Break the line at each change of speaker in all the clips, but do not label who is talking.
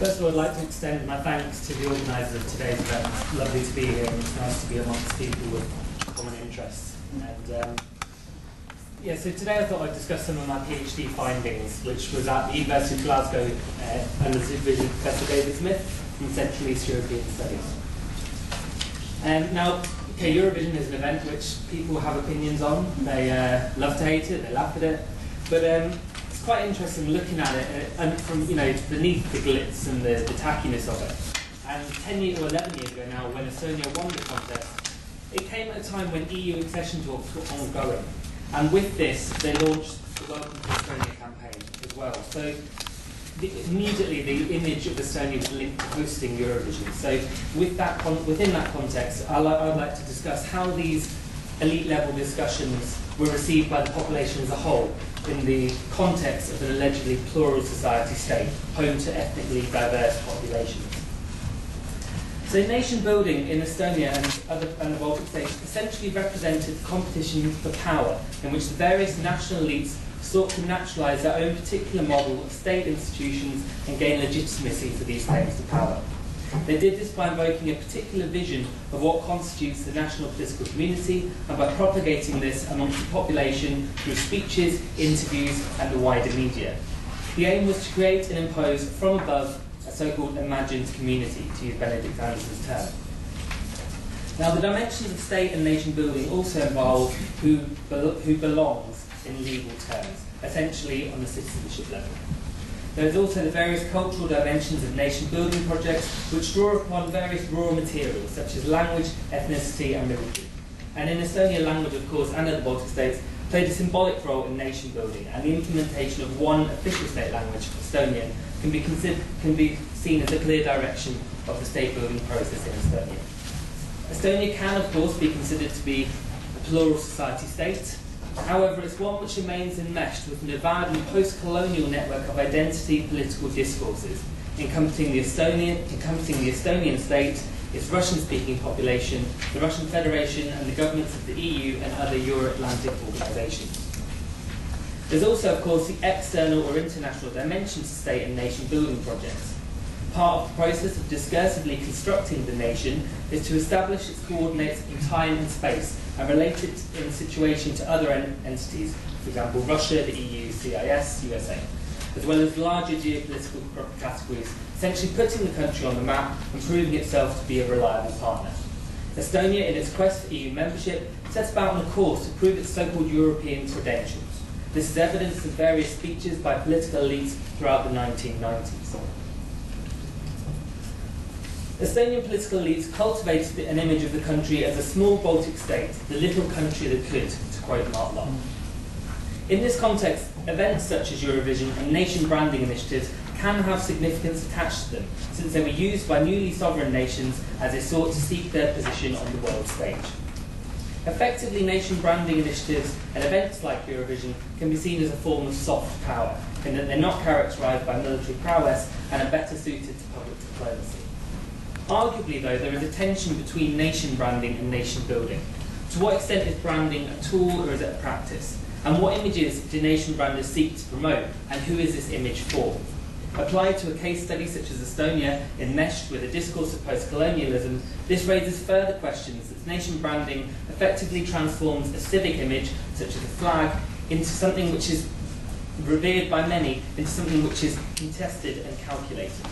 First of all, I'd like to extend my thanks to the organisers of today's event. It's lovely to be here and it's nice to be amongst people with common interests. And um, yeah, so today I thought I'd discuss some of my PhD findings, which was at the University of Glasgow uh, under the supervision of Professor David Smith in Central East European Studies. Um, now, okay, Eurovision is an event which people have opinions on. They uh, love to hate it, they laugh at it, but um, it's quite interesting looking at it uh, and from you know beneath the glitz and the, the tackiness of it. And 10 years or 11 years ago now, when Estonia won the contest, it came at a time when EU accession talks were ongoing. And with this, they launched the Welcome to Estonia campaign as well. So the, immediately the image of Estonia was linked to hosting Eurovision. So with that within that context, I would like to discuss how these elite level discussions were received by the population as a whole in the context of an allegedly plural society state, home to ethnically diverse populations. So nation building in Estonia and other and Baltic states essentially represented competition for power, in which the various national elites sought to naturalise their own particular model of state institutions and gain legitimacy for these claims to power. They did this by invoking a particular vision of what constitutes the national political community and by propagating this amongst the population through speeches, interviews and the wider media. The aim was to create and impose from above a so-called imagined community, to use Benedict Anderson's term. Now, the dimensions of state and nation building also involve who, who belongs in legal terms, essentially on the citizenship level. There is also the various cultural dimensions of nation building projects which draw upon various raw materials such as language, ethnicity and religion. And in Estonia, language, of course, and other Baltic states played a symbolic role in nation building, and the implementation of one official state language, Estonian, can be, can be seen as a clear direction of the state building process in Estonia. Estonia can, of course, be considered to be a plural society state, However, it's one which remains enmeshed with an and post-colonial network of identity political discourses, encompassing the Estonian, encompassing the Estonian state, its Russian-speaking population, the Russian Federation, and the governments of the EU and other Euro-Atlantic organisations. There's also, of course, the external or international dimension to state and nation building projects. Part of the process of discursively constructing the nation is to establish its coordinates in time and space and relate it in situation to other en entities, for example, Russia, the EU, CIS, USA, as well as larger geopolitical categories, essentially putting the country on the map and proving itself to be a reliable partner. Estonia, in its quest for EU membership, sets about on a course to prove its so-called European credentials. This is evidenced in various speeches by political elites throughout the 1990s. Estonian political elites cultivated an image of the country as a small Baltic state, the little country that could, to quote Mart Laar. In this context, events such as Eurovision and nation branding initiatives can have significance attached to them, since they were used by newly sovereign nations as they sought to seek their position on the world stage. Effectively, nation branding initiatives and events like Eurovision can be seen as a form of soft power, in that they're not characterised by military prowess and are better suited to public diplomacy. Arguably, though, there is a tension between nation branding and nation building. To what extent is branding a tool or is it a practice? And what images do nation branders seek to promote, and who is this image for? Applied to a case study such as Estonia, enmeshed with a discourse of post-colonialism, this raises further questions that nation branding effectively transforms a civic image, such as a flag, into something which is revered by many, into something which is contested and calculated.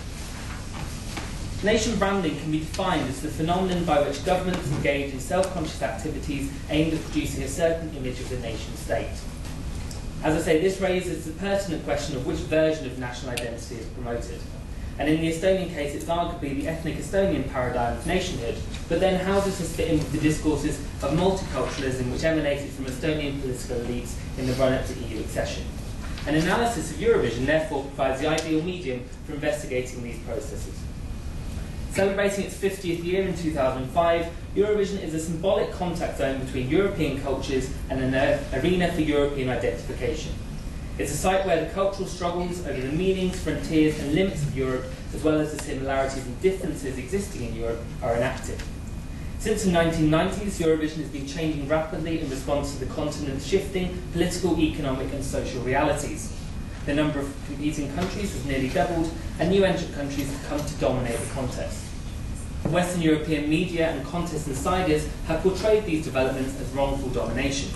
Nation branding can be defined as the phenomenon by which governments engage in self-conscious activities aimed at producing a certain image of the nation state. As I say, this raises the pertinent question of which version of national identity is promoted. And in the Estonian case, it's arguably the ethnic Estonian paradigm of nationhood, but then how does this fit in with the discourses of multiculturalism which emanated from Estonian political elites in the run-up to EU accession? An analysis of Eurovision therefore provides the ideal medium for investigating these processes. Celebrating its 50th year in 2005, Eurovision is a symbolic contact zone between European cultures and an arena for European identification. It's a site where the cultural struggles over the meanings, frontiers and limits of Europe, as well as the similarities and differences existing in Europe, are enacted. Since the 1990s, Eurovision has been changing rapidly in response to the continent's shifting political, economic and social realities. The number of competing countries has nearly doubled, and new entrant countries have come to dominate the contest. Western European media and contest insiders have portrayed these developments as wrongful domination.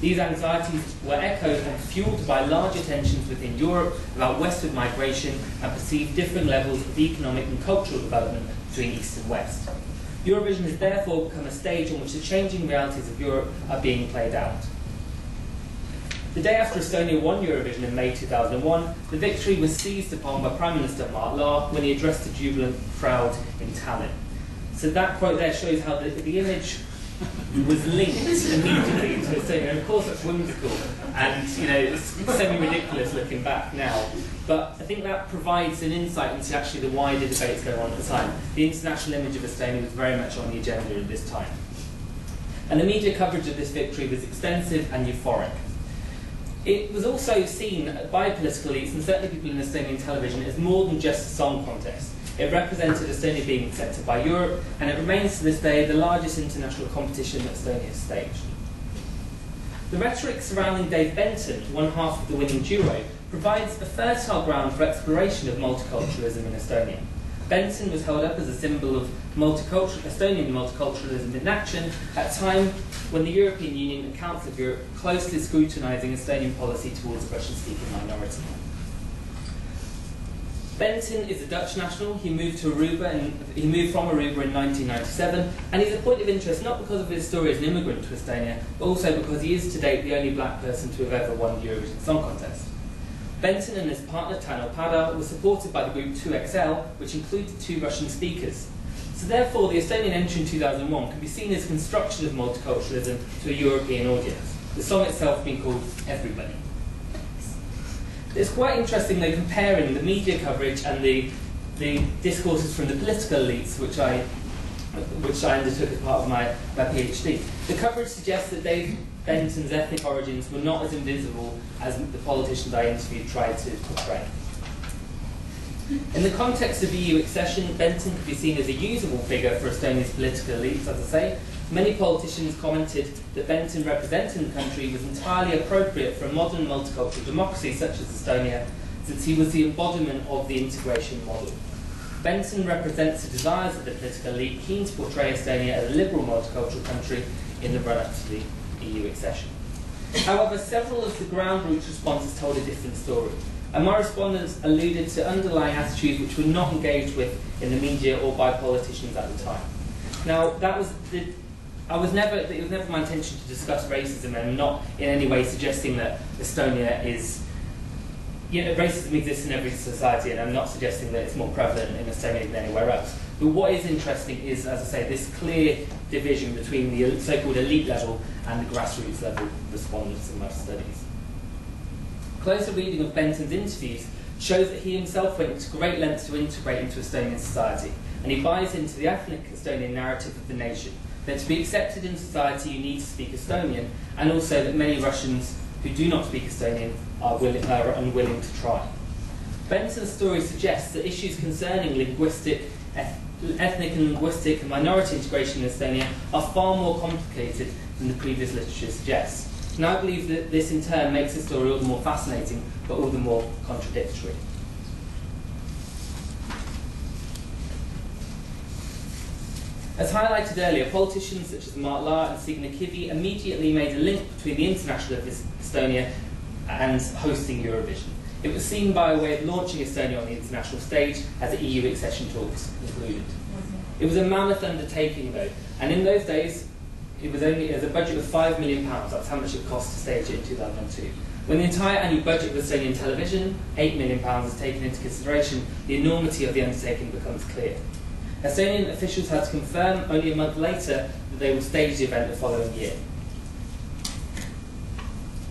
These anxieties were echoed and fueled by larger tensions within Europe about westward migration and perceived different levels of economic and cultural development between East and West. Eurovision has therefore become a stage on which the changing realities of Europe are being played out. The day after Estonia won Eurovision in May 2001, the victory was seized upon by Prime Minister Mart Laar when he addressed the jubilant crowd in Tallinn. So that quote there shows how the, the image was linked immediately to Estonia. And of course, that's whimsical and you know it's semi-ridiculous looking back now. But I think that provides an insight into actually the wider debates going on at the time. The international image of Estonia was very much on the agenda at this time. And the media coverage of this victory was extensive and euphoric. It was also seen by political elites and certainly people in Estonian television as more than just a song contest. It represented Estonia being accepted by Europe, and it remains to this day the largest international competition that Estonia has staged. The rhetoric surrounding Dave Benton, one half of the winning duo, provides a fertile ground for exploration of multiculturalism in Estonia. Benton was held up as a symbol of multicultural, Estonian multiculturalism in action at a time when the European Union and Council of Europe closely scrutinising Estonian policy towards the Russian-speaking minority. Benton is a Dutch national. He moved to Aruba and he moved from Aruba in 1997, and he's a point of interest not because of his story as an immigrant to Estonia, but also because he is to date the only black person to have ever won the Eurovision Song Contest. Benton and his partner Tanel Padar were supported by the group 2XL, which included two Russian speakers. So therefore, the Estonian entry in 2001 can be seen as a construction of multiculturalism to a European audience, the song itself being called Everybody. It's quite interesting though comparing the media coverage and the, the discourses from the political elites, which I, which I undertook as part of my, my PhD. The coverage suggests that Dave Benton's ethnic origins were not as invisible as the politicians I interviewed tried to portray. In the context of EU accession, Benton could be seen as a usable figure for Estonia's political elites, as I say, Many politicians commented that Benton representing the country was entirely appropriate for a modern multicultural democracy such as Estonia, since he was the embodiment of the integration model. Benton represents the desires of the political elite keen to portray Estonia as a liberal multicultural country in the run-up to the EU accession. However, several of the ground roots responses told a different story, and my respondents alluded to underlying attitudes which were not engaged with in the media or by politicians at the time. Now, that was the I was never, it was never my intention to discuss racism and I'm not in any way suggesting that Estonia is, you know, racism exists in every society and I'm not suggesting that it's more prevalent in Estonia than anywhere else. But what is interesting is, as I say, this clear division between the so-called elite level and the grassroots level respondents in most studies. Closer reading of Benton's interviews shows that he himself went to great lengths to integrate into Estonian society, and he buys into the ethnic Estonian narrative of the nation, that to be accepted in society you need to speak Estonian, and also that many Russians who do not speak Estonian are, willing, are unwilling to try. Benson's story suggests that issues concerning linguistic, ethnic and linguistic and minority integration in Estonia are far more complicated than the previous literature suggests. And I believe that this in turn makes the story all the more fascinating, but all the more contradictory. As highlighted earlier, politicians such as Mart Laar and Signe Kivi immediately made a link between the international of Estonia and hosting Eurovision. It was seen by a way of launching Estonia on the international stage as the EU accession talks concluded. It was a mammoth undertaking though, and in those days it was only as a budget of five million pounds, that's how much it cost to stage it in 2002. When the entire annual budget of Estonian television, £8 million, is taken into consideration, the enormity of the undertaking becomes clear. Estonian officials had to confirm only a month later that they would stage the event the following year.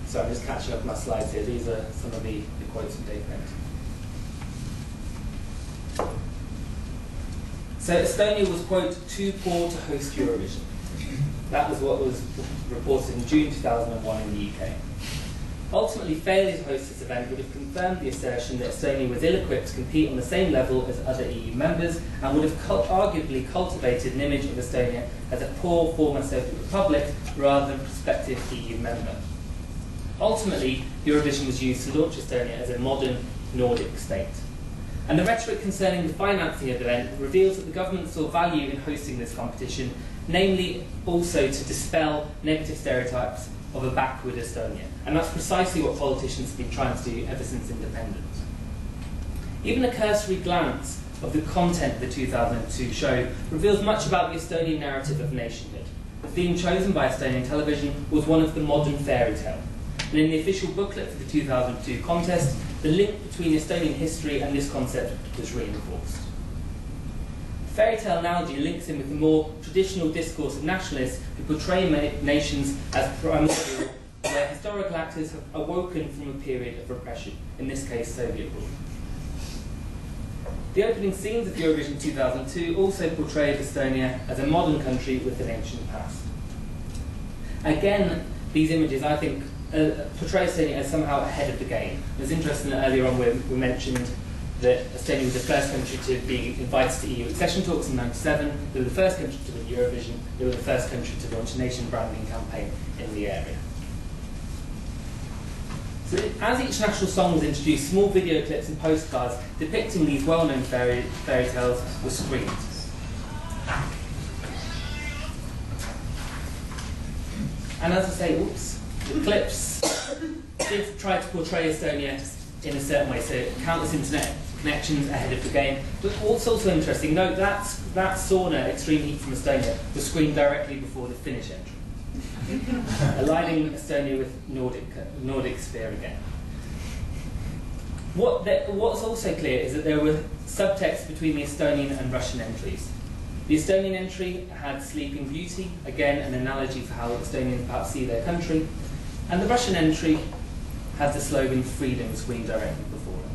So I'm just catching up my slides here. These are some of the, the quotes from Dave Benton. So Estonia was, quote, too poor to host Eurovision. That was what was reported in June 2001 in the UK. Ultimately, failure to host this event would have confirmed the assertion that Estonia was ill-equipped to compete on the same level as other EU members and would have arguably cultivated an image of Estonia as a poor former Soviet republic rather than prospective EU member. Ultimately, Eurovision was used to launch Estonia as a modern Nordic state. And the rhetoric concerning the financing of the event reveals that the government saw value in hosting this competition, namely also to dispel negative stereotypes of a backward Estonia. And that's precisely what politicians have been trying to do ever since independence. Even a cursory glance of the content of the 2002 show reveals much about the Estonian narrative of nationhood. The theme chosen by Estonian television was one of the modern fairy tale. And in the official booklet for the 2002 contest, the link between Estonian history and this concept was reinforced. Fairy tale analogy links in with the more traditional discourse of nationalists who portray nations as primordial, where historical actors have awoken from a period of repression, in this case Soviet rule. The opening scenes of Eurovision 2002 also portrayed Estonia as a modern country with an ancient past. Again, these images, I think, uh, portray Estonia as somehow ahead of the game. It was interesting that earlier on we, we mentioned Estonia was the first country to be invited to EU accession talks in 97. They were the first country to win Eurovision. They were the first country to launch a nation branding campaign in the area. So as each national song was introduced, small video clips and postcards depicting these well-known fairy, fairy tales were screened. And as I say, oops, the clips did try to portray Estonia in a certain way, so countless internet connections ahead of the game. But what's also interesting, note that, that sauna, Extreme Heat from Estonia, was screened directly before the Finnish entry, aligning Estonia with Nordic, Nordic sphere again. What the, what's also clear is that there were subtexts between the Estonian and Russian entries. The Estonian entry had Sleeping Beauty, again an analogy for how Estonians perhaps see their country, and the Russian entry had the slogan Freedom screened directly before it.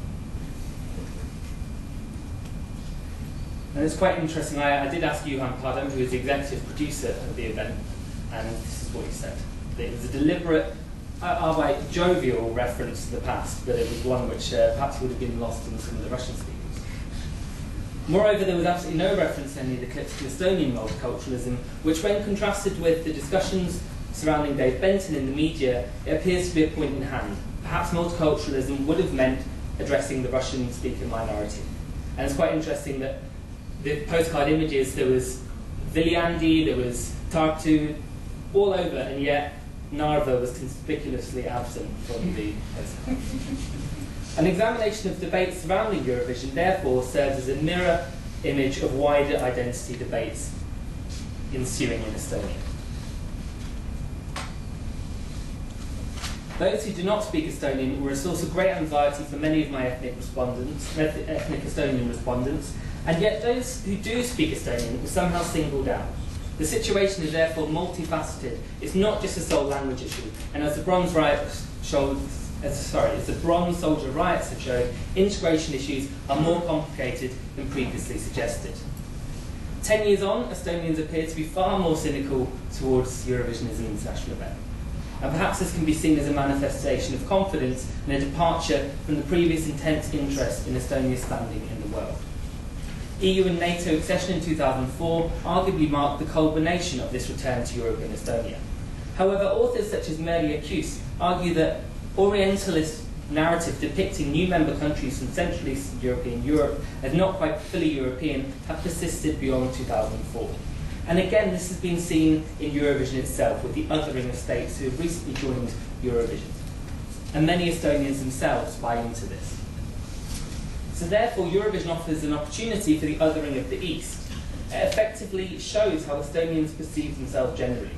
And it's quite interesting, I, I did ask Johan Pardam, who is the executive producer of the event, and this is what he said. It was a deliberate, albeit jovial reference to the past, but it was one which uh, perhaps would have been lost in some of the Russian speakers. Moreover, there was absolutely no reference in any of the clips to Estonian multiculturalism, which when contrasted with the discussions surrounding Dave Benton in the media, it appears to be a point in hand perhaps multiculturalism would have meant addressing the Russian speaking minority. And it's quite interesting that the postcard images, there was Viljandi, there was Tartu, all over, and yet Narva was conspicuously absent from the postcard. An examination of debates surrounding Eurovision therefore serves as a mirror image of wider identity debates ensuing in Estonia. Those who do not speak Estonian were a source of great anxiety for many of my ethnic respondents, ethnic Estonian respondents, and yet those who do speak Estonian were somehow singled out. The situation is therefore multifaceted. It's not just a sole language issue, and as the Bronze showed, as, sorry, as the Bronze Soldier riots have shown, integration issues are more complicated than previously suggested. Ten years on, Estonians appear to be far more cynical towards Eurovision as an international event. And perhaps this can be seen as a manifestation of confidence and a departure from the previous intense interest in Estonia's standing in the world. EU and NATO accession in 2004 arguably marked the culmination of this return to Europe in Estonia. However, authors such as Merje Kuus argue that Orientalist narrative depicting new member countries from Central Eastern European Europe as not quite fully European have persisted beyond 2004. And again, this has been seen in Eurovision itself with the othering of states who have recently joined Eurovision. And many Estonians themselves buy into this. So therefore, Eurovision offers an opportunity for the othering of the East. It effectively shows how Estonians perceive themselves generally.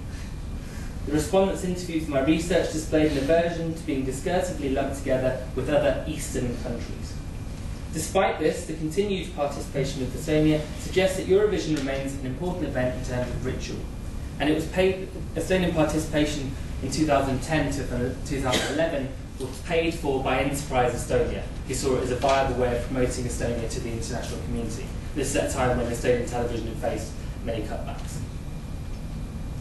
The respondents interviewed for my research displayed an aversion to being discursively lumped together with other Eastern countries. Despite this, the continued participation of Estonia suggests that Eurovision remains an important event in terms of ritual. And it was paid, Estonian participation in 2010 to uh, 2011 was paid for by Enterprise Estonia, who saw it as a viable way of promoting Estonia to the international community. This is at a time when Estonian television had faced many cutbacks.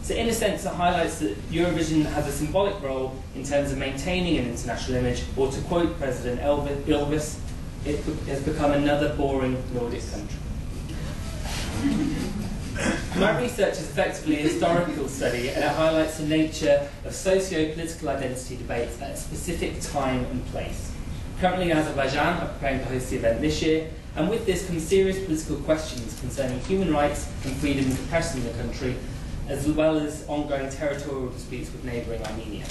So in a sense, it highlights that Eurovision has a symbolic role in terms of maintaining an international image, or to quote President Ilves, it has become another boring Nordic country. My research is effectively a historical study and it highlights the nature of socio-political identity debates at a specific time and place. Currently Azerbaijan, I'm preparing to host the event this year, and with this come serious political questions concerning human rights and freedom and capacity in the country, as well as ongoing territorial disputes with neighbouring Armenia.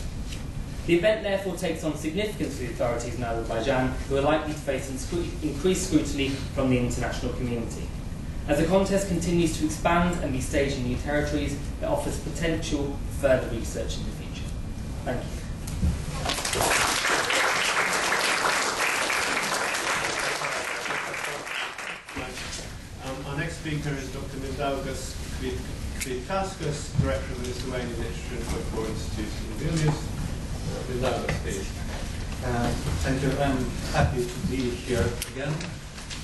The event therefore takes on significance for the authorities in Azerbaijan, who are likely to face increased scrutiny from the international community. As the contest continues to expand and be staged in new territories, it offers potential for further research in the future. Thank you.
Um, our next speaker is Dr. Mindaugas Kvietkauskas, Director of the Lithuanian Literature and Folklore Institute in Vilnius. Uh, Mindaugas, please.
Uh, thank you. I'm happy to be here again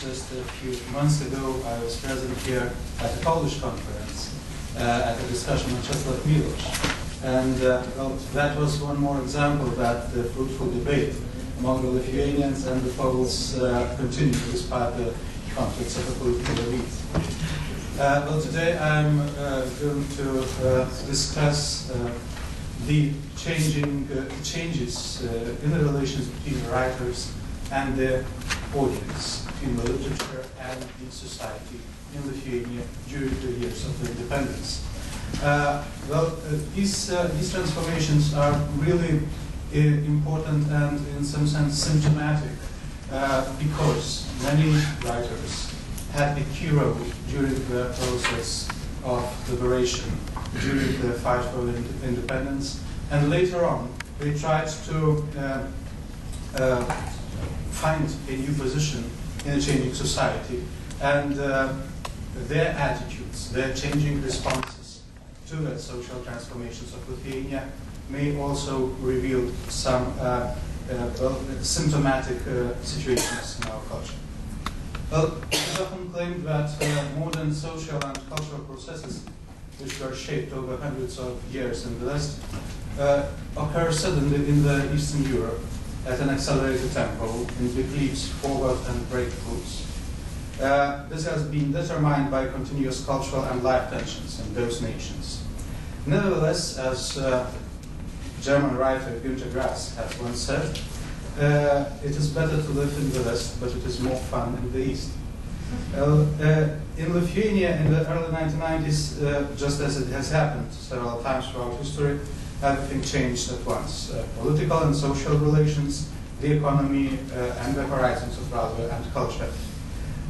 just a few months ago, I was present here at a Polish conference uh, at a discussion on Czesław Miłosz. And uh, well, that was one more example that the fruitful debate among the Lithuanians and the Poles uh, continued despite the conflicts of the political elite. Uh, well, today I'm uh, going to uh, discuss the changing changes in the relations between writers and the audience in the literature and in society in Lithuania during the years of the independence. Uh, well, uh, these, uh, these transformations are really uh, important and in some sense symptomatic uh, because many writers had a hero during the process of liberation, during the fight for independence, and later on they tried to uh, find a new position in a changing society. And uh, their attitudes, their changing responses to the social transformations of Lithuania may also reveal some uh, uh, well, symptomatic uh, situations in our culture. Well, it is often claimed that uh, modern social and cultural processes, which were shaped over hundreds of years in the West, uh, occur suddenly in the Eastern Europe at an accelerated tempo in big leaps forward and breakthroughs. Uh, this has been determined by continuous cultural and life tensions in those nations. Nevertheless, as uh, German writer Günter Grass has once said, uh, it is better to live in the West, but it is more fun in the East. Uh, in Lithuania in the early 1990s, uh, just as it has happened several times throughout history, everything changed at once. Uh, political and social relations, the economy, uh, and the horizons of value and culture.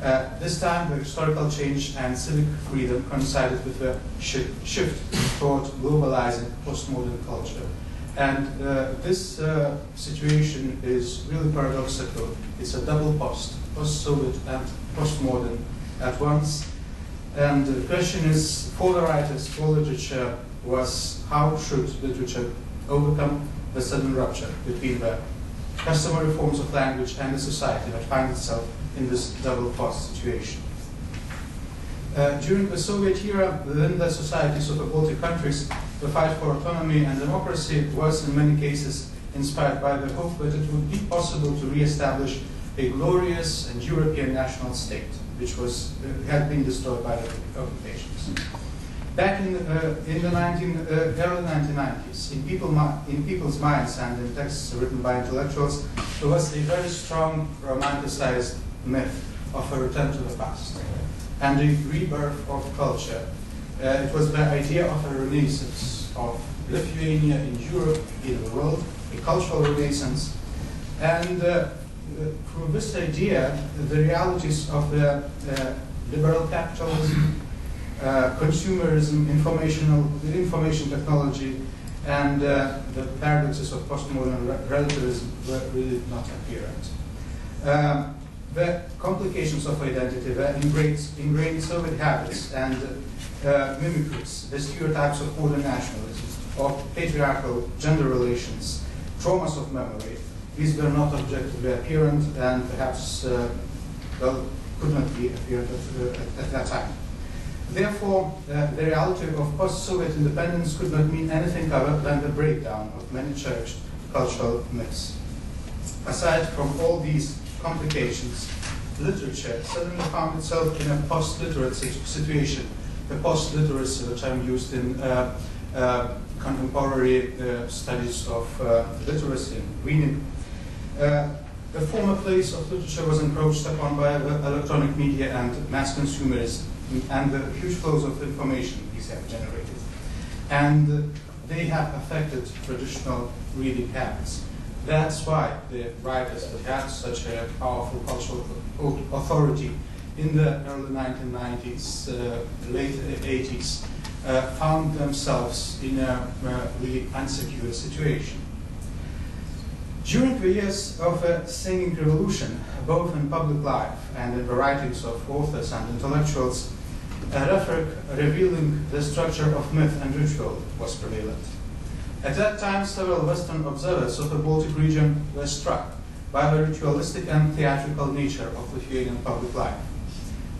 Uh, this time, the historical change and civic freedom coincided with a sh shift toward globalizing postmodern culture. And uh, this uh, situation is really paradoxical. It's a double post, post-Soviet and postmodern at once. And the question is, for the writers, for literature, was how should literature overcome the sudden rupture between the customary forms of language and the society that finds itself in this double post situation. Uh, during the Soviet era, within the societies of the Baltic countries, the fight for autonomy and democracy was in many cases inspired by the hope that it would be possible to re-establish a glorious and European national state, which was, uh, had been destroyed by the occupations. Back in, uh, in the 19, uh, early 1990s, in, people, in people's minds and in texts written by intellectuals, there was a very strong romanticized myth of a return to the past and the rebirth of culture. Uh, it was the idea of a renaissance of Lithuania in Europe, in the world, a cultural renaissance. And uh, through this idea, the realities of the uh, liberal capitalism, uh, consumerism, informational, information technology, and uh, the paradoxes of postmodern relativism were really not apparent. Um, the complications of identity, ingrained, ingrained Soviet habits and uh, mimicries, the stereotypes of modern nationalism, of patriarchal gender relations, traumas of memory, these were not objectively apparent and perhaps uh, well, could not be apparent at, uh, at that time. Therefore, uh, the reality of post-Soviet independence could not mean anything other than the breakdown of many cherished cultural myths. Aside from all these complications, literature suddenly found itself in a post-literate situation a post-literacy, the term used in uh, uh, contemporary uh, studies of uh, literacy and reading. Uh, the former place of literature was encroached upon by electronic media and mass consumerism and the huge flows of information these have generated. And they have affected traditional reading habits. That's why the writers that had such a powerful cultural authority in the early 1990s, uh, late 80s, uh, found themselves in a uh, really unsecure situation. During the years of the singing revolution, both in public life and in the writings of authors and intellectuals, a rhetoric revealing the structure of myth and ritual was prevalent. At that time, several Western observers of the Baltic region were struck by the ritualistic and theatrical nature of Lithuanian public life,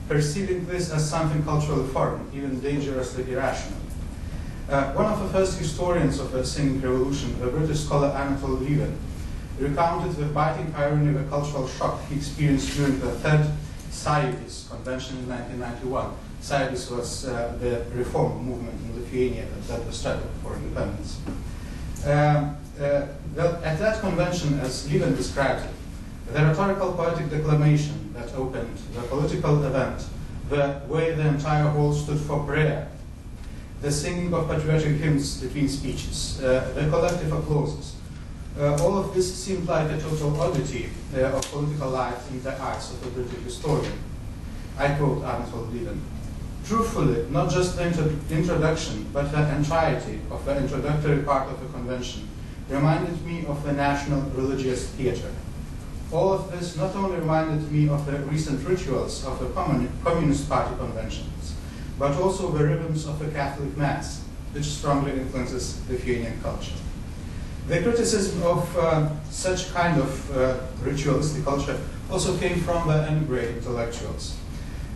perceiving this as something culturally foreign, even dangerously irrational. Uh, one of the first historians of the singing revolution, the British scholar Anatole Lieven, recounted the biting irony of the cultural shock he experienced during the Third Sąjūdis Convention in 1991. Sąjūdis was uh, the reform movement in Lithuania that led the struggle for independence. Uh, well, at that convention, as Lieven described it, the rhetorical poetic declamation that opened the political event, the way the entire hall stood for prayer, the singing of patriotic hymns between speeches, uh, the collective applauses, uh, all of this seemed like a total oddity uh, of political life in the eyes of a British historian. I quote Anatole Lieven. Truthfully, not just the intro introduction, but the entirety of the introductory part of the convention reminded me of the national religious theater. All of this not only reminded me of the recent rituals of the Communist Party conventions, but also the rhythms of the Catholic Mass, which strongly influences Lithuanian culture. The criticism of uh, such kind of uh, ritualistic culture also came from the emigre intellectuals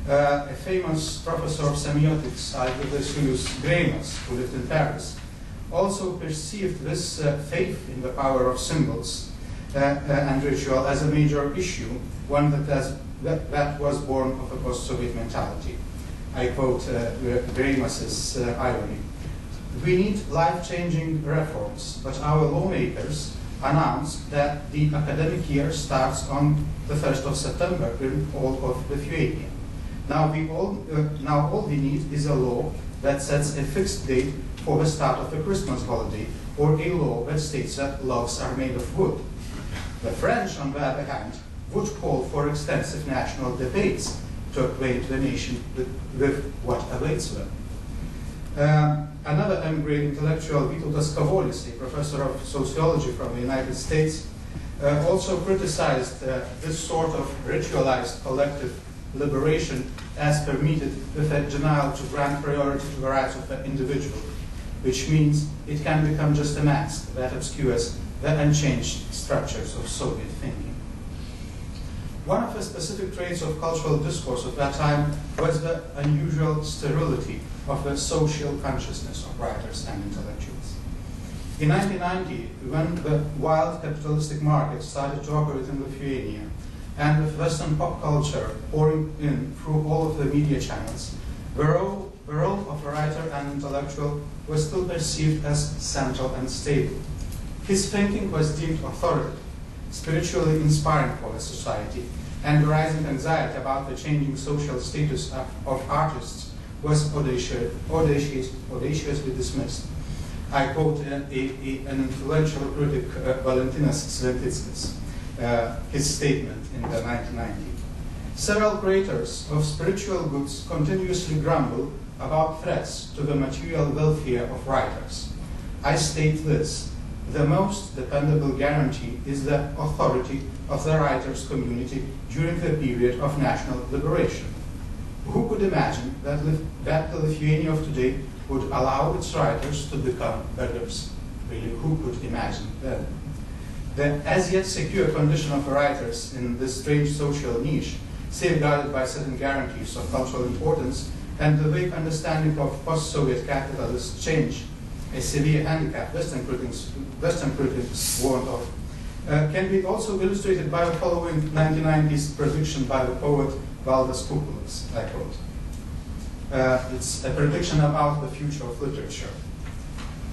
uh, a famous professor of semiotics, Algirdas Greimas, who lived in Paris, also perceived this uh, faith in the power of symbols uh, uh and ritual as a major issue, one that, has, that, that was born of a post-Soviet mentality. I quote uh, irony. We need life-changing reforms, but our lawmakers announced that the academic year starts on the 1st of September in all of Lithuania. Now, we all, uh, now all we need is a law that sets a fixed date for the start of the Christmas holiday, or a law that states that loaves are made of wood. The French, on the other hand, would call for extensive national debates to acquaint the nation with, with what awaits them. Uh, another emigre intellectual, Vito Kavolis, a professor of sociology from the United States, uh, also criticized uh, this sort of ritualized collective liberation as permitted with a denial to grant priority to the rights of the individual, which means it can become just a mask that obscures the unchanged structures of Soviet thinking. One of the specific traits of cultural discourse of that time was the unusual sterility of the social consciousness of writers and intellectuals. In 1990, when the wild capitalistic market started to operate in Lithuania, and with Western pop culture pouring in through all of the media channels, the role, the role of a writer and intellectual was still perceived as central and stable. His thinking was deemed authoritative, spiritually inspiring for the society, and the rising anxiety about the changing social status of, of artists was audacious, audacious, audaciously dismissed. I quote a, a, an influential critic, uh, Valentinas Sventickas uh, his statement in the 1990s. Several creators of spiritual goods continuously grumble about threats to the material welfare of writers. I state this. The most dependable guarantee is the authority of the writers' community during the period of national liberation. Who could imagine that, that the Lithuania of today would allow its writers to become beggars? Really, who could imagine that? the as yet secure condition of writers in this strange social niche, safeguarded by certain guarantees of cultural importance, and the vague understanding of post-Soviet capitalist change, a severe handicap Western critics, Western critics warned of, uh, can be also illustrated by the following 1990s prediction by the poet Valdas Kukulas, I quote. Uh, it's a prediction about the future of literature.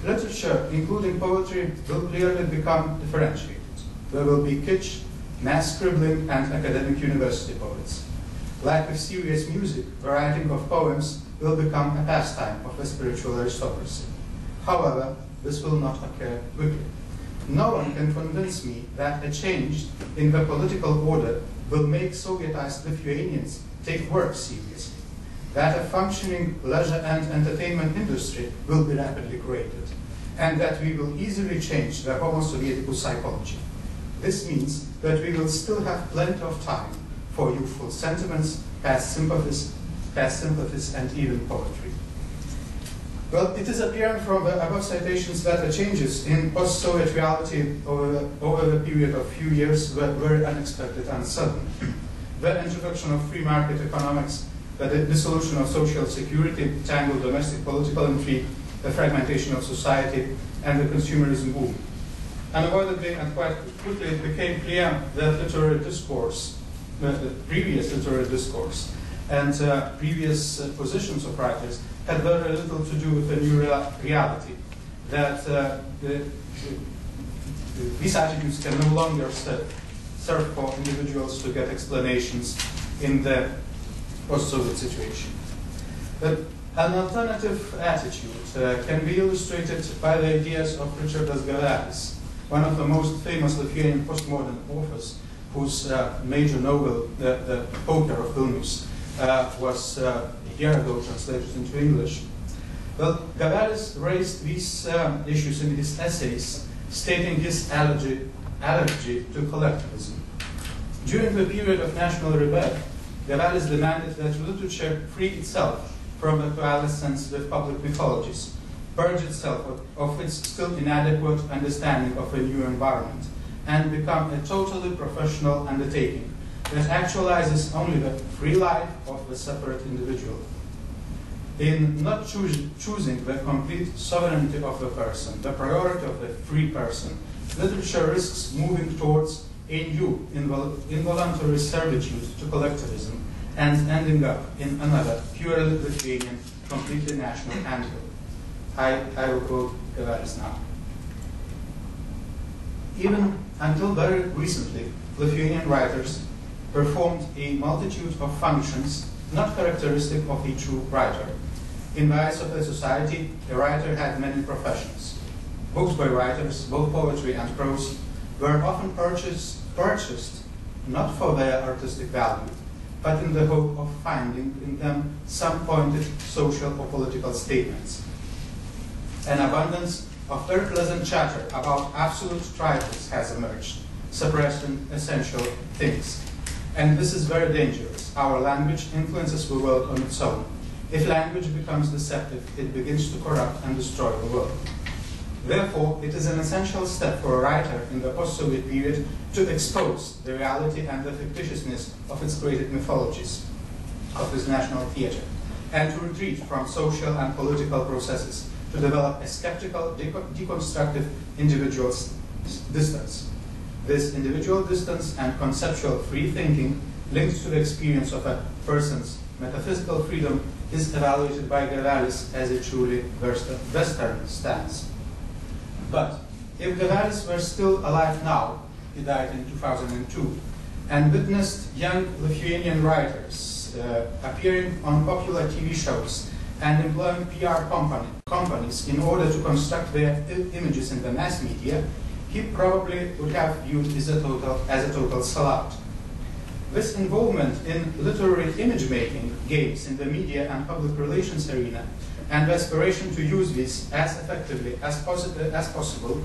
Literature, including poetry, will clearly become differentiated. There will be kitsch, mass scribbling, and academic university poets. Like with serious music, the writing of poems will become a pastime of a spiritual aristocracy. However, this will not occur quickly. No one can convince me that a change in the political order will make Sovietized Lithuanians take work seriously, that a functioning leisure and entertainment industry will be rapidly created, and that we will easily change the Homo Sovieticus psychology. This means that we will still have plenty of time for youthful sentiments, past sympathies, past sympathies, and even poetry. Well, it is apparent from the above citations that the changes in post-Soviet reality over, over the period of few years were very unexpected and sudden. The introduction of free market economics, the dissolution of social security, tangled domestic political intrigue, the fragmentation of society, and the consumerism boom. Unavoidably and quite quickly it became clear that literary discourse, uh, the previous literary discourse, and uh, previous uh, positions of writers had very little to do with the new rea reality. That uh, the, the, these attitudes can no longer serve, serve for individuals to get explanations in the post-Soviet situation. But an alternative attitude uh, can be illustrated by the ideas of Ričardas Gavelis, one of the most famous Lithuanian postmodern authors, whose uh, major novel, The, the Poker of Vilnius, uh, was uh, year translated into English. Well, Gavelis raised these um, issues in his essays, stating his allergy, allergy to collectivism. During the period of national rebirth, Gavelis demanded that literature free itself from the coalescence with public mythologies, purge itself of, of its still inadequate understanding of a new environment, and become a totally professional undertaking that actualizes only the free life of the separate individual. In not choos choosing the complete sovereignty of the person, the priority of the free person, literature risks moving towards a new invol involuntary servitude to collectivism and ending up in another purely Lithuanian, completely national anthem. I, I will quote Gavelis now. Even until very recently, Lithuanian writers performed a multitude of functions not characteristic of a true writer. In the eyes of the society, a writer had many professions. Books by writers, both poetry and prose, were often purchased, purchased not for their artistic value, but in the hope of finding in them some pointed social or political statements. An abundance of very pleasant chatter about absolute trifles has emerged, suppressing essential things. And this is very dangerous. Our language influences the world on its own. If language becomes deceptive, it begins to corrupt and destroy the world. Therefore, it is an essential step for a writer in the post-Soviet period to expose the reality and the fictitiousness of its created mythologies, of his national theater, and to retreat from social and political processes to develop a skeptical, deconstructive individual distance. This individual distance and conceptual free thinking linked to the experience of a person's metaphysical freedom is evaluated by Gavelis as a truly Western stance. But if Gavelis were still alive now, he died in 2002, and witnessed young Lithuanian writers uh, appearing on popular TV shows and employing PR company, companies in order to construct their images in the mass media, he probably would have viewed as a total, as a total sellout. This involvement in literary image making games in the media and public relations arena and the aspiration to use this as effectively as, as possible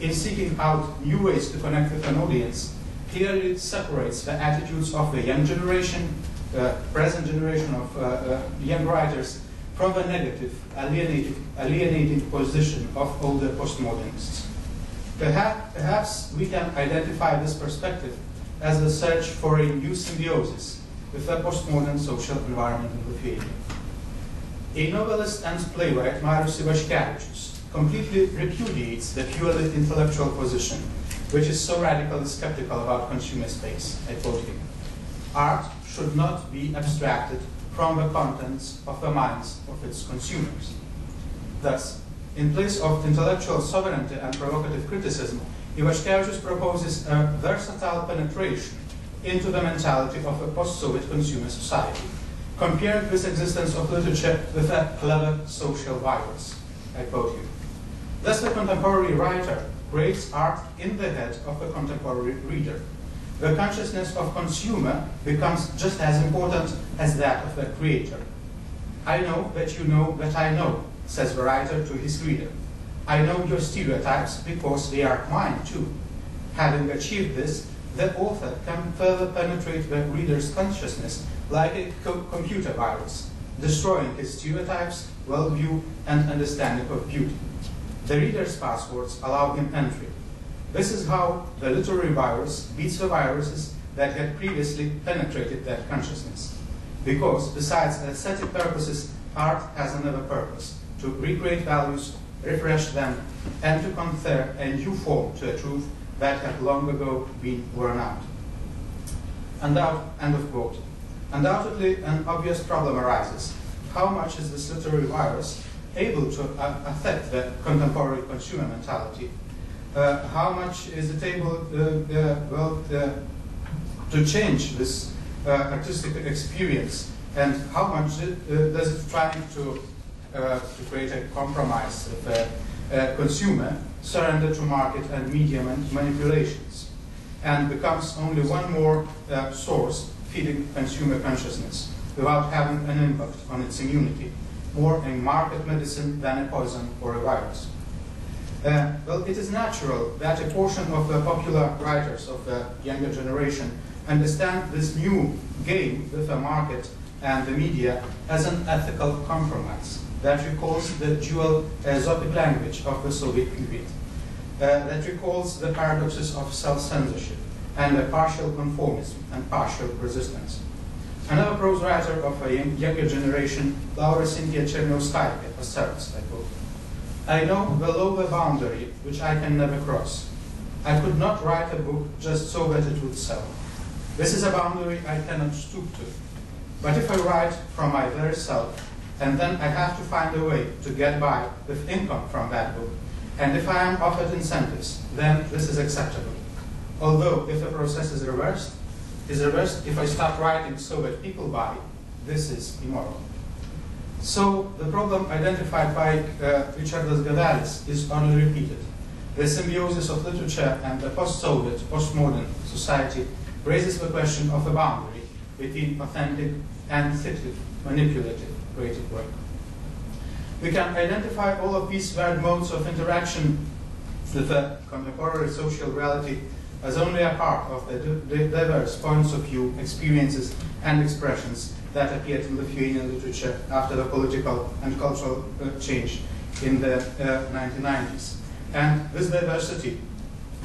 in seeking out new ways to connect with an audience clearly separates the attitudes of the young generation, the present generation of uh, uh, young writers, from the negative, alienating, alienating position of older postmodernists. Perhaps, we can identify this perspective as the search for a new symbiosis with the postmodern social environment in Lithuania. A novelist and playwright, Marius Ivaškevičius, completely repudiates the purely intellectual position, which is so radically skeptical about consumer space. I quote him. Art should not be abstracted from the contents of the minds of its consumers. Thus, in place of intellectual sovereignty and provocative criticism, Ivaškevičius proposes a versatile penetration into the mentality of a post-Soviet consumer society, compared this existence of literature with a clever social virus. I quote you. Thus, the contemporary writer creates art in the head of the contemporary reader. The consciousness of consumer becomes just as important as that of the creator. I know that you know that I know, says the writer to his reader. I know your stereotypes because they are mine too. Having achieved this, the author can further penetrate the reader's consciousness like a co computer virus, destroying his stereotypes, worldview, and understanding of beauty. The reader's passwords allow him entry. This is how the literary virus beats the viruses that had previously penetrated that consciousness. Because besides aesthetic purposes, art has another purpose to recreate values, refresh them, and to confer a new form to a truth that had long ago been worn out. Undoubt, end of quote. Undoubtedly, an obvious problem arises. How much is this literary virus able to uh, affect the contemporary consumer mentality? Uh, how much is it able, uh, uh well, uh, to change this uh, artistic experience, and how much does it try to Uh, to create a compromise of the uh, consumer, surrender to market and media manipulations, and becomes only one more uh, source feeding consumer consciousness without having an impact on its immunity, more a market medicine than a poison or a virus. Uh, well, it is natural that a portion of the popular writers of the younger generation understand this new game with the market and the media as an ethical compromise that recalls the dual Aesopic language of the Soviet period, uh, that recalls the paradoxes of self-censorship and a partial conformism and partial resistance. Another prose writer of a younger generation, Laura Sintija Černiauskaitė, asserts, I quote, I know the lower boundary which I can never cross. I could not write a book just so that it would sell. This is a boundary I cannot stoop to. But if I write from my very self, and then I have to find a way to get by with income from that book, and if I am offered incentives, then this is acceptable. Although if the process is reversed, is reversed if I start writing so that people buy, this is immoral. So the problem identified by uh, Ričardas Gavelis is only repeated. The symbiosis of literature and the post-Soviet, postmodern society raises the question of the boundary between authentic and fictive, manipulative work. We can identify all of these varied modes of interaction with the contemporary social reality as only a part of the diverse points of view, experiences, and expressions that appeared in Lithuanian literature after the political and cultural uh, change in the uh, 1990s. And this diversity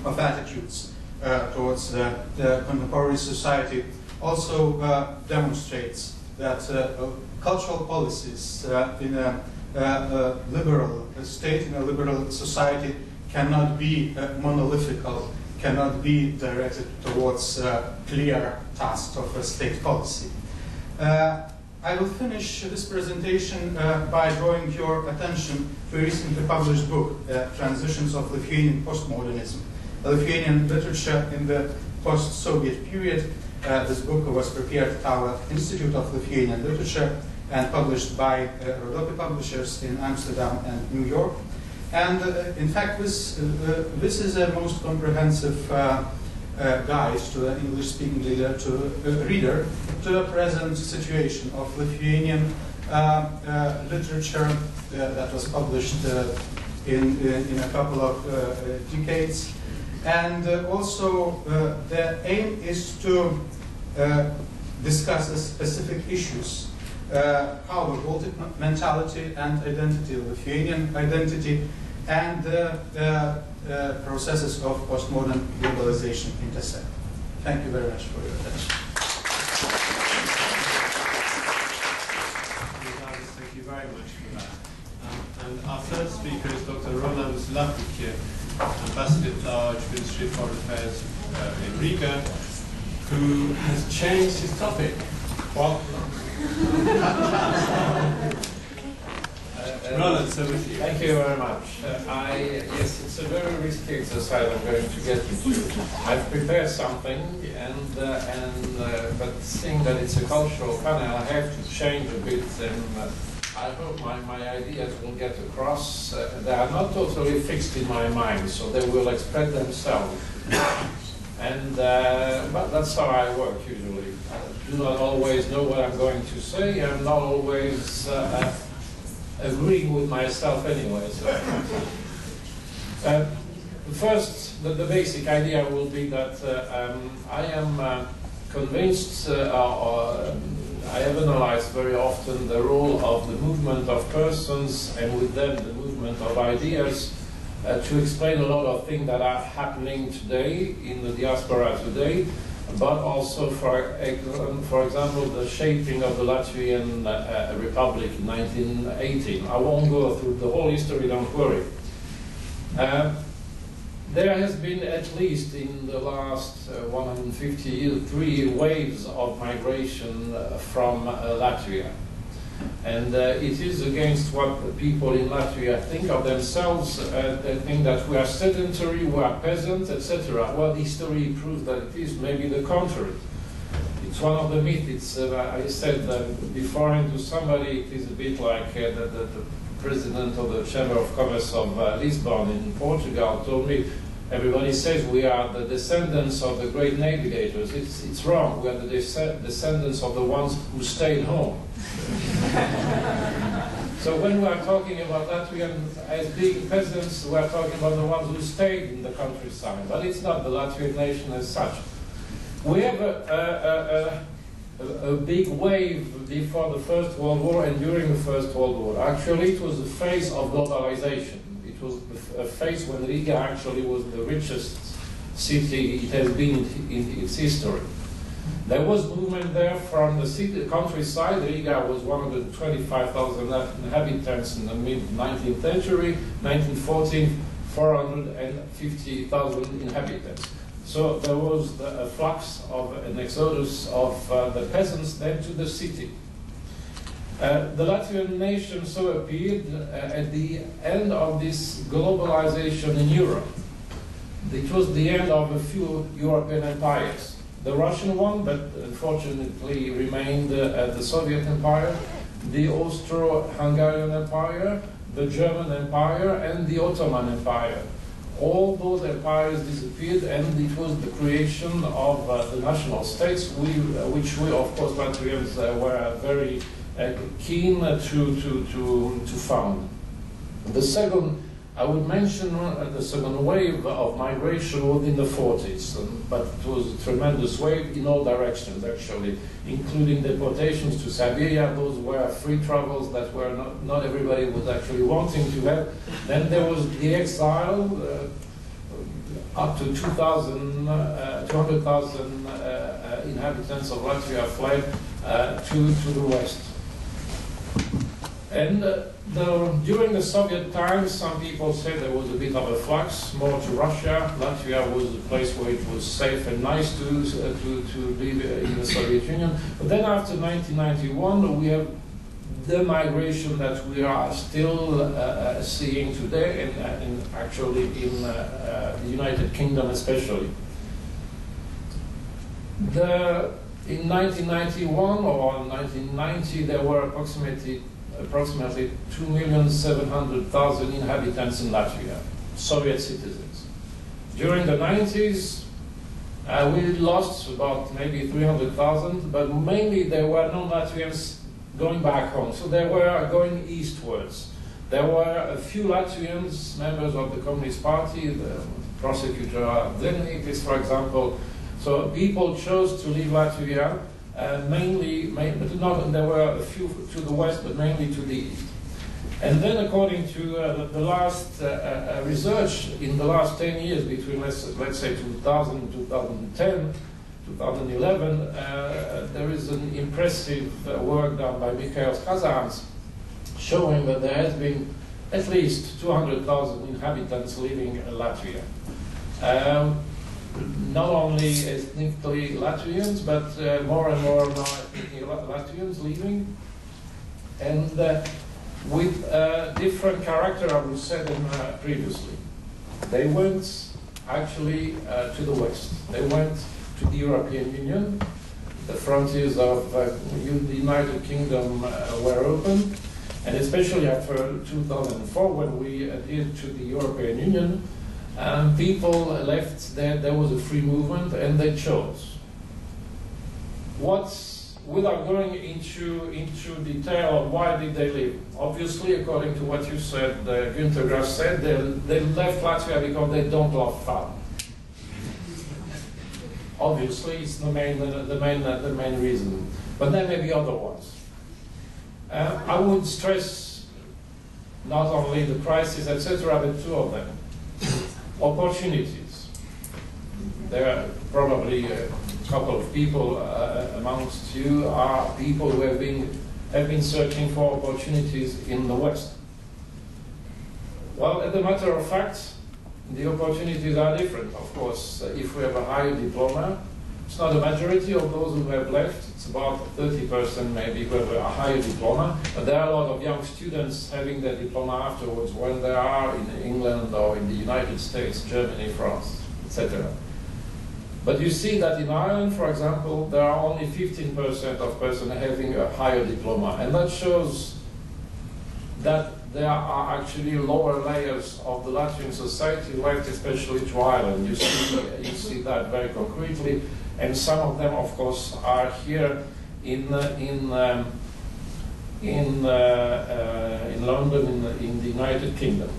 of attitudes uh, towards the, the, contemporary society also uh, demonstrates that uh, cultural policies uh, in a, a, liberal state, in a liberal society, cannot be monolithical, cannot be directed towards a clear tasks of a state policy. Uh, I will finish this presentation uh, by drawing your attention to a recently published book, uh, Transitions of Lithuanian Postmodernism, Lithuanian Literature in the Post-Soviet Period. Uh, this book was prepared at our Institute of Lithuanian Literature and published by uh, Rodopi Publishers in Amsterdam and New York. And uh, in fact, this, uh, uh, this is a most comprehensive uh, uh, guide to an English-speaking leader, to reader, to the present situation of Lithuanian uh, uh, literature that was published in, in a couple of decades. And also, the aim is to discuss specific issues uh, how the Baltic mentality and identity, Lithuanian identity, and the, uh, processes of postmodern globalization intersect. Thank you very much for your attention.
Thank you very much for that. Um, and our third speaker is Dr. Rolands Lappuķe, Ambassador at Large, Ministry of Foreign Affairs uh, in Riga, who has changed his topic. Well,
Thank you very much. Uh, I, yes, it's a very risky exercise I'm going to get into. I've prepared something, and, uh, and uh, but seeing that it's a cultural panel, I have to change a bit, and uh, I hope my, my ideas will get across. Uh, they are not totally fixed in my mind, so they will express themselves. And uh, but that's how I work usually. I do not always know what I'm going to say. I'm not always uh, agreeing with myself anyway. So, uh, first, the, the basic idea will be that uh, um, I am uh, convinced, uh, or I have analyzed very often the role of the movement of persons and with them the movement of ideas uh, to explain a lot of things that are happening today in the diaspora today, but also, for, um, for example, the shaping of the Latvian uh, uh, Republic in 1918. I won't go through the whole history, don't worry. Uh, there has been at least in the last uh, 150 years three waves of migration uh, from uh, Latvia. And uh, it is against what the people in Latvia think of themselves. Uh, they think that we are sedentary, we are peasants, etc. Well, history proves that it is maybe the contrary. It's one of the myths. It's, uh, I said uh, before to somebody, it is a bit like uh, the, the, the president of the Chamber of Commerce of uh, Lisbon in Portugal told me, everybody says we are the descendants of the great navigators. It's, it's wrong. We are the descend- descendants of the ones who stayed home. So when we are talking about Latvians as being peasants, we are talking about the ones who stayed in the countryside. But it's not the Latvian nation as such. We have a, a, a, a, a big wave before the First World War and during the First World War. Actually, it was the phase of globalization. It was a phase when Riga actually was the richest city it has been in, its history. There was movement there from the city, countryside. Riga was 125,000 inhabitants in the mid 19th century. 1914, 450,000 inhabitants. So there was the, a flux of an exodus of uh, the peasants then to the city. Uh, the Latvian nation so appeared uh, at the end of this globalization in Europe. It was the end of a few European empires. The Russian one, but unfortunately remained uh, the Soviet Empire, the Austro-Hungarian Empire, the German Empire, and the Ottoman Empire. All those empires disappeared, and it was the creation of the national states, we, which we, of course, Latvians were very keen uh, to, to, to, to found. The second, I would mention uh, the second wave of migration in the 40s, um, but it was a tremendous wave in all directions, actually, including deportations to Siberia. Those were free travels that were not, not everybody was actually wanting to have. Then there was the exile. Uh, up to 2,000, uh, 200,000 uh, uh, inhabitants of Latvia fled to, to the west. And uh, the, during the Soviet times, some people said there was a bit of a flux more to Russia. Latvia was a place where it was safe and nice to, uh, to, to live in the Soviet Union. But then after 1991, we have the migration that we are still uh, uh, seeing today, and, uh, and actually in uh, the United Kingdom especially. The, in 1991 or 1990, there were approximately approximately 2,700,000 inhabitants in Latvia, Soviet citizens. During the 90s, uh, we lost about maybe 300,000, but mainly there were non-Latvians going back home, so they were going eastwards. There were a few Latvians, members of the Communist Party, the prosecutor Dzenītis, for example. So people chose to leave Latvia mainly, but not, there were a few to the west, but mainly to the east. And then, according to uh, the, last uh, uh, research in the last 10 years, between let's, let's say 2000 and 2010, 2011, uh, there is an impressive uh, work done by Mihails Hazans showing that there has been at least 200,000 inhabitants living in Latvia. Um, not only ethnically Latvians, but uh, more and more Latvians leaving, and uh, with a different character, I would say, than uh, previously. They went actually uh, to the west. They went to the European Union. The frontiers of uh, the United Kingdom uh, were open, and especially after 2004, when we adhered to the European Union, people left. There, there was a free movement, and they chose. What's without going into into detail why did they leave? Obviously, according to what you said, uh, Günter Grass said they, they left Latvia because they don't love fun. Obviously, it's the main the main the main reason, but there may be other ones. Uh, I would stress not only the crisis, etc., but two of them opportunities. There are probably a couple of people uh, amongst you are people who have been, have been searching for opportunities in the West. Well, as a matter of fact, the opportunities are different. Of course, uh, if we have a higher diploma, it's not a majority of those who have left. It's about 30% maybe who have a higher diploma. But there are a lot of young students having their diploma afterwards when they are in England or in the United States, Germany, France, etc. But you see that in Ireland, for example, there are only 15% of persons having a higher diploma. And that shows that there are actually lower layers of the Latvian society left, especially to Ireland. You see, you see that very concretely and some of them, of course, are here in in um, in uh, uh, in London, in the, in the United Kingdom.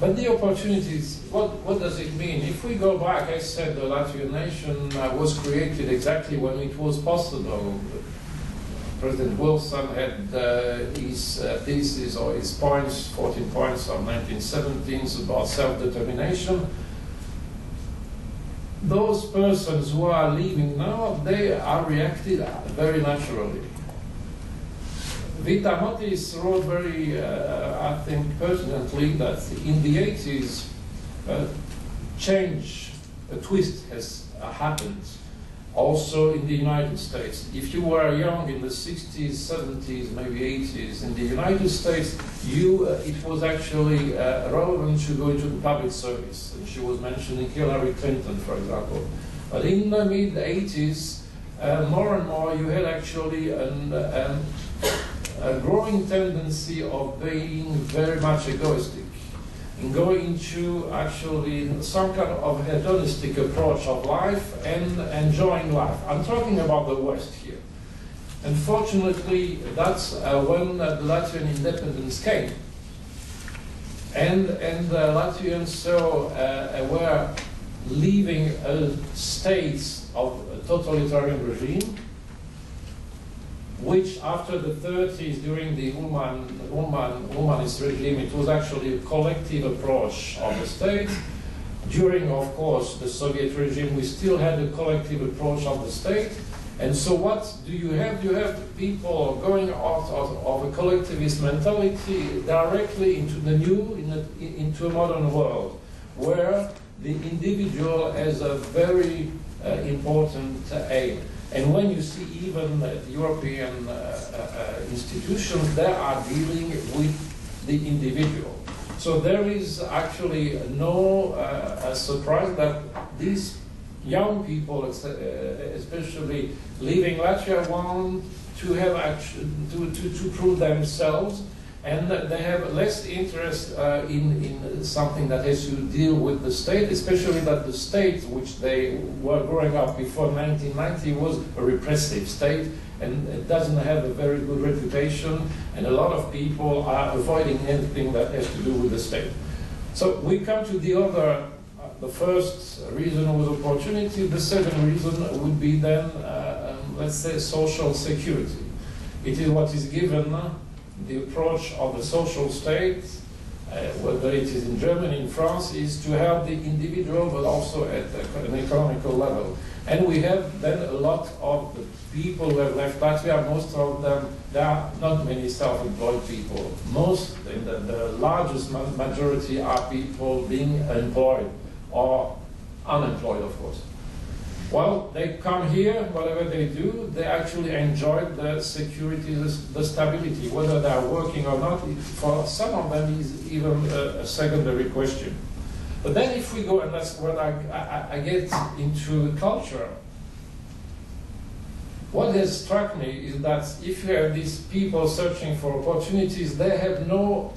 But the opportunities, what, what does it mean? If we go back, I said the Latvian nation uh, was created exactly when it was possible. President Wilson had uh, his uh, thesis or his points, 14 points of 1917 about self-determination those persons who are leaving now, they are reacted very naturally. Vita Motis wrote very, uh, I think, pertinently that in the 80s, a change, a twist has uh, happened also in the United States. If you were young in the 60s, 70s, maybe 80s, in the United States, you, uh, it was actually uh, relevant to go into the public service. And she was mentioning Hillary Clinton, for example. But in the mid 80s, uh, more and more you had actually an, an, a growing tendency of being very much egoistic going into actually some kind of hedonistic approach of life and enjoying life. I'm talking about the West here. Unfortunately, that's uh, when uh, the Latvian independence came. And, and the Latvians so uh, were leaving a state of a totalitarian regime which after the 30s, during the Ulman, Ulman, Ulmanist regime, it was actually a collective approach of the state. During, of course, the Soviet regime, we still had a collective approach of the state. And so what do you have? You have people going out of, of a collectivist mentality directly into the new, in a, into a modern world, where the individual has a very uh, important aim. And when you see even the European uh, uh, institutions, they are dealing with the individual. So there is actually no uh, surprise that these young people, uh, especially leaving Latvia, want to have action, to, to, to prove themselves and they have less interest uh, in, in something that has to deal with the state, especially that the state which they were growing up before 1990 was a repressive state and it doesn't have a very good reputation and a lot of people are avoiding anything that has to do with the state. So we come to the other, uh, the first reason was opportunity, the second reason would be then, uh, um, let's say, social security. It is what is given the approach of the social state, uh, whether it is in Germany, in France, is to help the individual, but also at an economical level. And we have then a lot of the people who have left Latvia, most of them, there are not many self-employed people. Most, the, the largest majority are people being employed or unemployed, of course. Well, they come here, whatever they do, they actually enjoy the security, the, stability. Whether they are working or not, for some of them is even a, secondary question. But then if we go, and that's when I, I, I get into the culture, what has struck me is that if you have these people searching for opportunities, they have no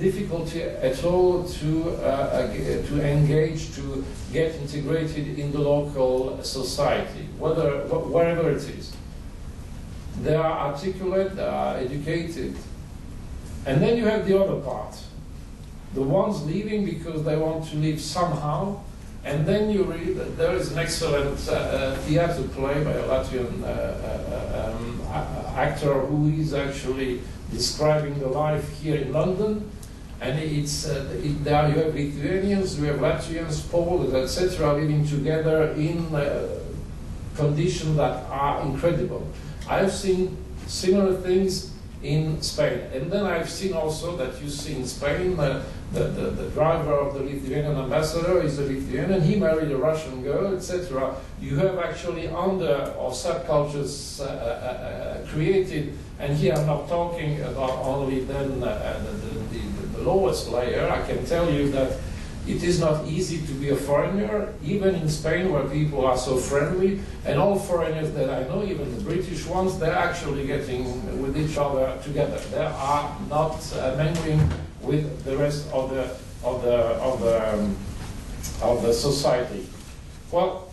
difficulty at all to, uh, to engage, to get integrated in the local society, whether, wherever it is. They are articulate, they are educated. And then you have the other part. The ones leaving because they want to leave somehow, and then you read that there is an excellent uh, uh, theater play by a Latvian uh, uh, um, actor who is actually describing the life here in London. And it's uh, it, there you have Lithuanians, you have Latvians, Poles, etc., living together in uh, conditions that are incredible. I've seen similar things in Spain, and then I've seen also that you see in Spain uh, the, the, the driver of the Lithuanian ambassador is a Lithuanian, he married a Russian girl, etc. You have actually under or subcultures uh, uh, uh, created, and here I'm not talking about only then the, the, the, the lowest layer. I can tell you that it is not easy to be a foreigner, even in Spain where people are so friendly, and all foreigners that I know, even the British ones, they're actually getting with each other together. They are not uh, mingling with the rest of the of the of the um, of the society. Well,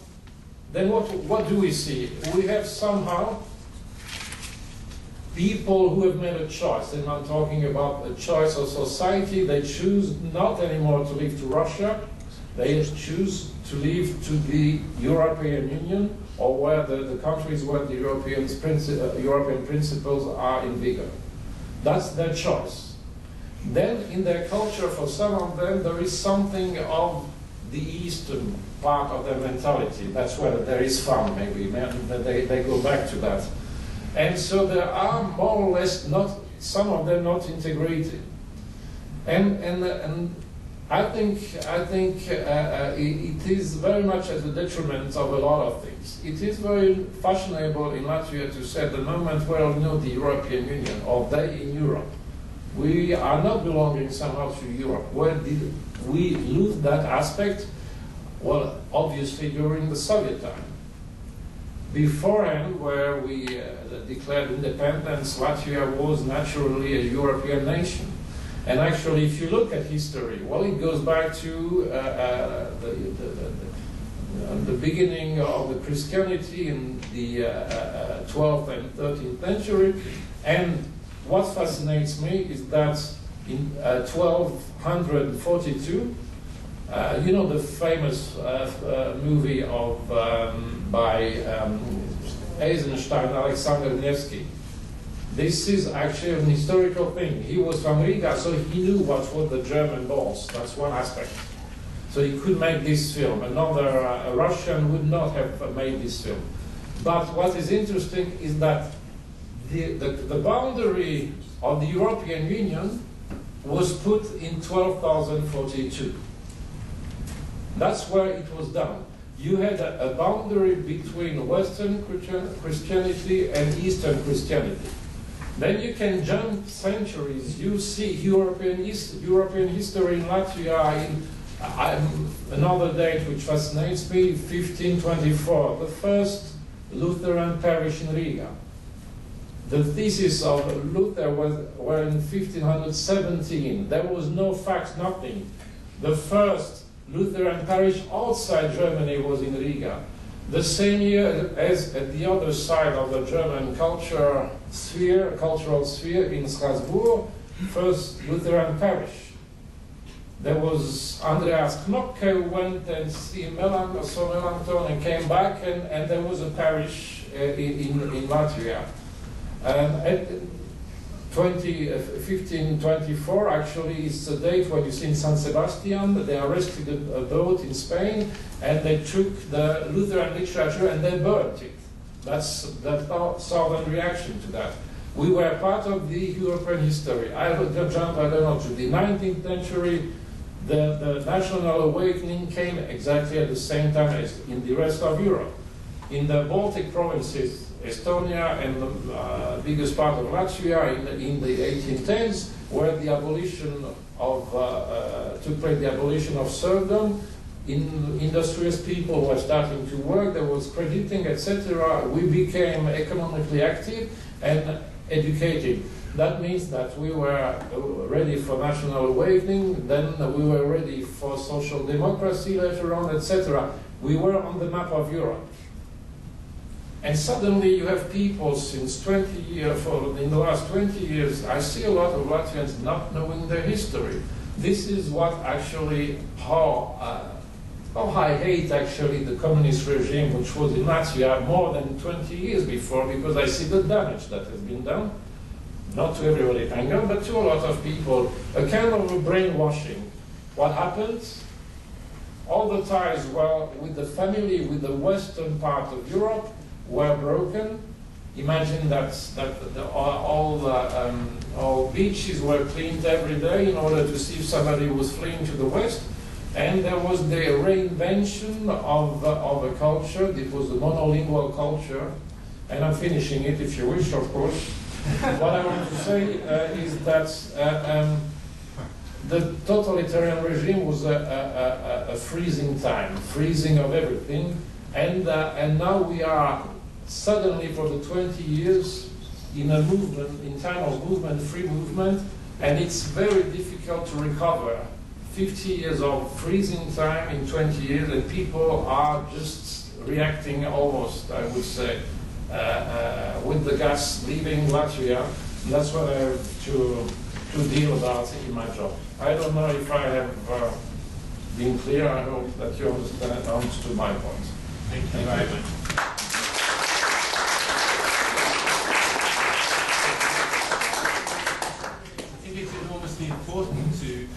then what what do we see? We have somehow people who have made a choice, and I'm talking about a choice of society. They choose not anymore to leave to Russia. They choose to leave to the European Union or where the, the countries where the European, princi- uh, European principles are in vigor. That's their choice. Then in their culture, for some of them, there is something of the eastern part of their mentality. That's where there is fun, maybe. They, they go back to that. And so there are more or less not, some of them not integrated. And, and, and I think, I think uh, uh, it, it is very much at the detriment of a lot of things. It is very fashionable in Latvia to say at the moment, well, you know, the European Union, or they in Europe. We are not belonging somehow to Europe. Where did we lose that aspect? Well, obviously during the Soviet time. Beforehand, where we uh, declared independence, Latvia was naturally a European nation. And actually, if you look at history, well, it goes back to uh, uh, the, the, the, uh, the beginning of the Christianity in the uh, uh, 12th and 13th century. And what fascinates me is that in uh, 1242, uh, you know the famous uh, uh, movie of um, by um, Eisenstein, Alexander Nevsky. This is actually an historical thing. He was from Riga, so he knew what were the German laws. That's one aspect. So he could make this film. Another uh, Russian would not have made this film. But what is interesting is that the, the, the boundary of the European Union was put in 12,042. That's where it was done. You had a, a boundary between Western Christian, Christianity and Eastern Christianity. Then you can jump centuries. You see European, his, European history in Latvia in um, another date which fascinates me, 1524, the first Lutheran parish in Riga. The thesis of Luther was were in 1517. There was no fact, nothing. The first Lutheran parish outside Germany was in Riga. The same year as at the other side of the German culture sphere, cultural sphere in Strasbourg, first Lutheran parish. There was Andreas Knopke who went and see Melan, saw Melanchthon and came back, and, and there was a parish uh, in, in, Latvia. At 20, uh, 1524 actually is the date when you see in San Sebastian, they arrested a, a boat in Spain and they took the Lutheran literature and they burnt it. That's the southern reaction to that. We were part of the European history. I would jump, I don't know, to the 19th century. The, the national awakening came exactly at the same time as in the rest of Europe. In the Baltic provinces, Estonia and the uh, biggest part of Latvia in the, in the 1810s, where the abolition of, uh, uh, took place the abolition of serfdom, in industrious people were starting to work, there was crediting, etc. We became economically active and educated. That means that we were ready for national awakening, then we were ready for social democracy later on, etc. We were on the map of Europe. And suddenly you have people since 20 years, for in the last 20 years, I see a lot of Latvians not knowing their history. This is what actually, how, uh, how I hate actually the communist regime which was in Latvia more than 20 years before because I see the damage that has been done. Not to everybody, God, but to a lot of people. A kind of a brainwashing. What happened? All the ties were with the family, with the western part of Europe, were broken. Imagine that, that the, all, the, um, all beaches were cleaned every day in order to see if somebody was fleeing to the west. And there was the reinvention of, uh, of a culture. It was a monolingual culture. And I'm finishing it if you wish, of course. what I want to say uh, is that uh, um, the totalitarian regime was a, a, a, a, freezing time, freezing of everything. And, uh, and now we are suddenly for the 20 years in a movement, in time of movement, free movement, and it's very difficult to recover. 50 years of freezing time in 20 years, and people are just reacting almost, I would say, uh, uh, with the gas leaving Latvia. And that's what I have to, to deal about in my job. I don't know if I have uh, been clear. I hope that you understand, understood my point.
Thank you very much. I think it's enormously important to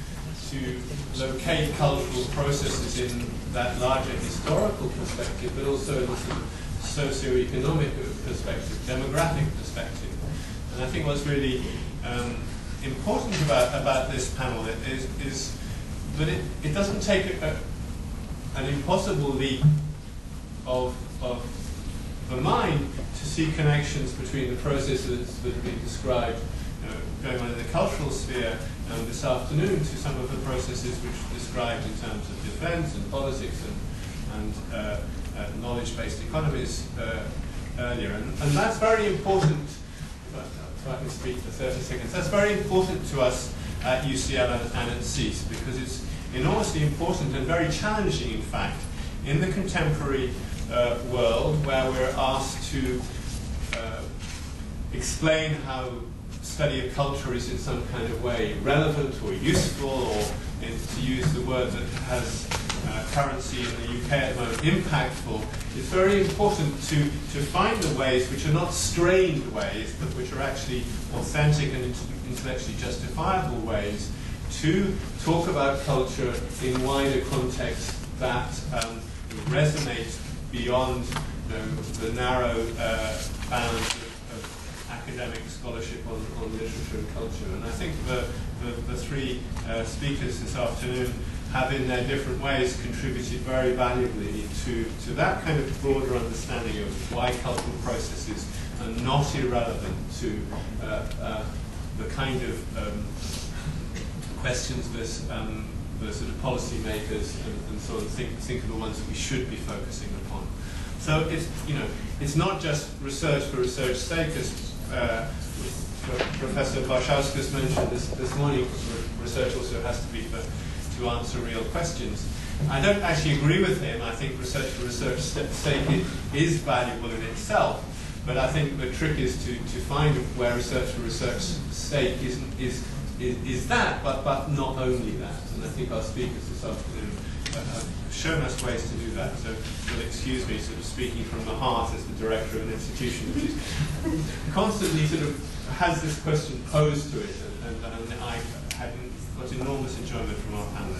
to locate cultural processes in that larger historical perspective, but also the sort of socio-economic perspective, demographic perspective. And I think what's really um, important about, about this panel is, is that it, it doesn't take a, an impossible leap of, of the mind to see connections between the processes that have been described you know, going on in the cultural sphere um, this afternoon to some of the processes which described in terms of defense and politics and, and uh, uh, knowledge-based economies uh, earlier. And, and that's very important, if I can speak for 30 seconds, that's very important to us at UCL and, and at SSEES because it's enormously important and very challenging, in fact, in the contemporary uh, world where we're asked to uh, explain how study of culture is in some kind of way relevant or useful, or in, to use the word that has uh, currency in the UK at the moment, impactful, it's very important to, to find the ways which are not strained ways, but which are actually authentic and intellectually justifiable ways to talk about culture in wider contexts that um, resonate beyond the narrow uh, bounds of, of academic scholarship on, on literature and culture. And I think the, the, the three uh, speakers this afternoon have in their different ways contributed very valuably to, to that kind of broader understanding of why cultural processes are not irrelevant to uh, uh, the kind of um, questions that um, the sort of policymakers and, and sort of think, think of the ones that we should be focusing upon. So it's, you know, it's not just research for research sake, as uh, Professor Baršauskas mentioned this, this morning, research also has to be for, to answer real questions. I don't actually agree with him. I think research for research sake is valuable in itself, but I think the trick is to, to find where research for research sake is, is, is, that, but, but not only that. And I think our speakers this afternoon uh, have shown us ways to do that. So you'll excuse me sort of speaking from the heart as the director of an institution which is constantly sort of has this question posed to it, and, and, and I had got enormous enjoyment from our panelists.